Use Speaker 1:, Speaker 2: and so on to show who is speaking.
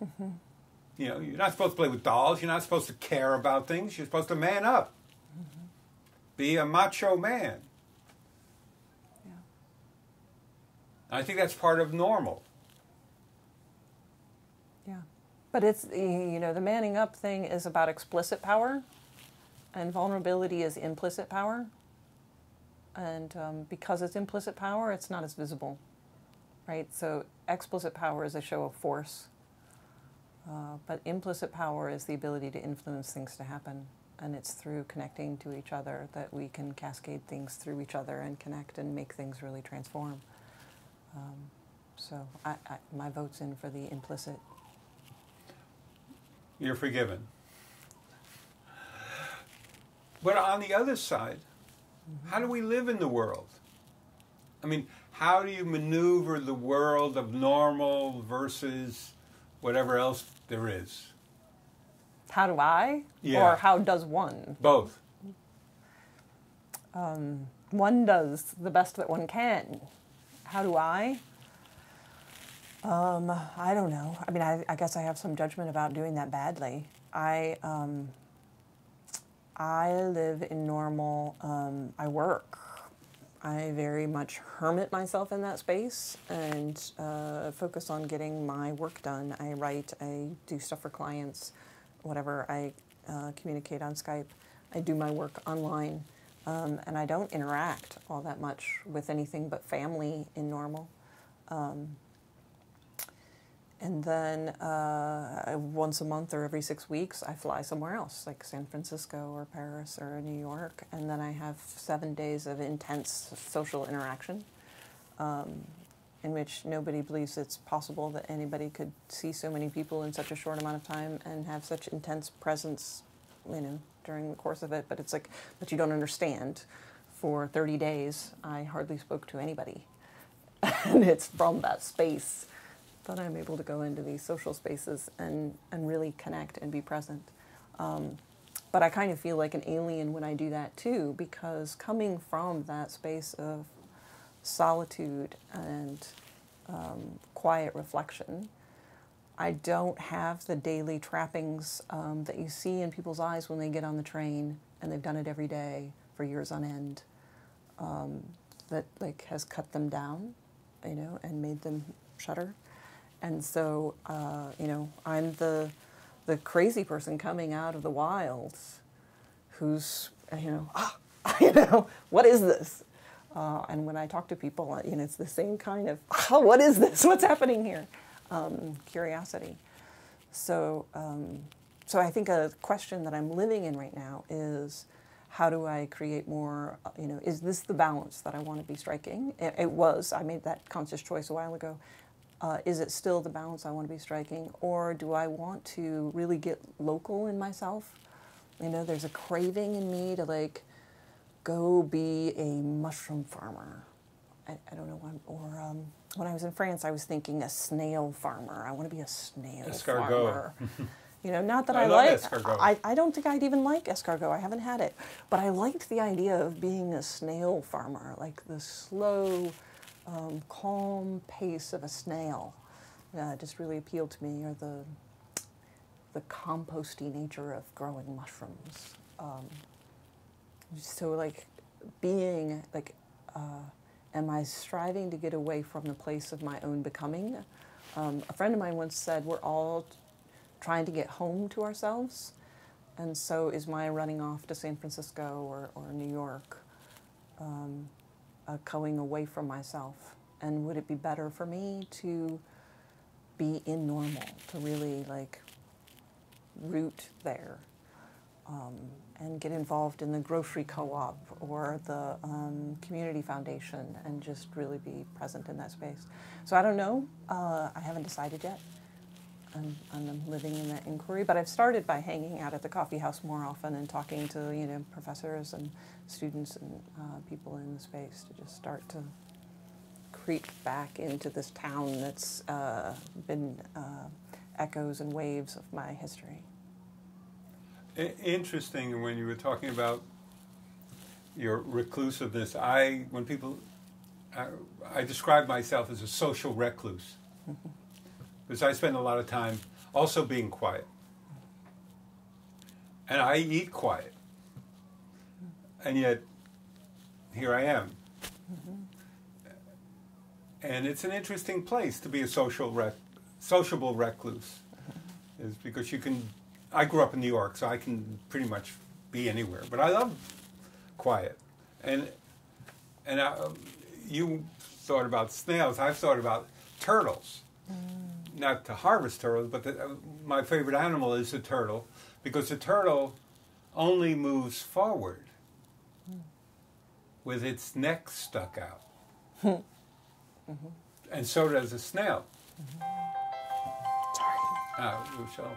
Speaker 1: You know, you're not supposed to play with dolls. You're not supposed to care about things. You're supposed to man up. Be a macho man.
Speaker 2: Yeah.
Speaker 1: I think that's part of normal.
Speaker 2: Yeah. But it's, you know, the manning up thing is about explicit power, and vulnerability is implicit power. And um, because it's implicit power, it's not as visible, right? So explicit power is a show of force, uh, but implicit power is the ability to influence things to happen. And it's through connecting to each other that we can cascade things through each other and connect and make things really transform. Um, so I, I, my vote's in for the implicit.
Speaker 1: You're forgiven. But on the other side, how do we live in the world? I mean, how do you maneuver the world of normal versus whatever else there is?
Speaker 2: How do I?
Speaker 1: Yeah.
Speaker 2: Or how does one?
Speaker 1: Both.
Speaker 2: One does the best that one can. How do I? Um, I don't know. I mean, I, I guess I have some judgment about doing that badly. I, um, I live in normal. Um, I work. I very much hermit myself in that space and uh, focus on getting my work done. I write. I do stuff for clients. Whatever. I uh, communicate on Skype. I do my work online. Um, and I don't interact all that much with anything but family in normal. And then uh, once a month or every six weeks, I fly somewhere else, like San Francisco or Paris or New York. And then I have seven days of intense social interaction um, in which nobody believes it's possible that anybody could see so many people in such a short amount of time and have such intense presence, you know, during the course of it. But it's like, but you don't understand. For 30 days, I hardly spoke to anybody. and it's from that space that I'm able to go into these social spaces and, and really connect and be present. Um, but I kind of feel like an alien when I do that too, because coming from that space of solitude and um, quiet reflection, I don't have the daily trappings um, that you see in people's eyes when they get on the train and they've done it every day for years on end. Um, that like has cut them down, you know, and made them shudder. And so, uh, you know, I'm the the crazy person coming out of the wilds, who's you know, ah, you know, what is this? Uh, and when I talk to people, uh, you know, it's the same kind of, oh, what is this? What's happening here? Um, curiosity. So, um, so I think a question that I'm living in right now is, how do I create more? uh, You know, is this the balance that I want to be striking? It, it was. I made that conscious choice a while ago. Uh, is it still the balance I want to be striking, or do I want to really get local in myself? You know, there's a craving in me to like go be a mushroom farmer. I, I don't know when, or um, when I was in France, I was thinking a snail farmer. I want to be a snail
Speaker 1: Escargot.
Speaker 2: farmer. you know, not that
Speaker 1: I
Speaker 2: I, like.
Speaker 1: escargot.
Speaker 2: I, I don't think I'd even like escargot. I haven't had it, but I liked the idea of being a snail farmer, like the slow, um, calm pace of a snail. Uh, just really appealed to me, or the the composty nature of growing mushrooms. Um, so like being like uh, am i striving to get away from the place of my own becoming um, a friend of mine once said we're all trying to get home to ourselves and so is my running off to san francisco or, or new york um, uh, going away from myself and would it be better for me to be in normal to really like root there um, and get involved in the grocery co-op or the um, community foundation and just really be present in that space. So I don't know. Uh, I haven't decided yet. I'm, I'm living in that inquiry, but I've started by hanging out at the coffee house more often and talking to you know professors and students and uh, people in the space to just start to creep back into this town that's uh, been uh, echoes and waves of my history.
Speaker 1: Interesting when you were talking about your reclusiveness. I, when people, I, I describe myself as a social recluse because I spend a lot of time also being quiet. And I eat quiet. And yet, here I am. And it's an interesting place to be a social rec- sociable recluse, is because you can. I grew up in New York, so I can pretty much be anywhere. But I love quiet, and and I, you thought about snails. I've thought about turtles. Not to harvest turtles, but the, uh, my favorite animal is the turtle because the turtle only moves forward with its neck stuck out. And so does a snail.
Speaker 2: Sorry.
Speaker 1: Uh, we shall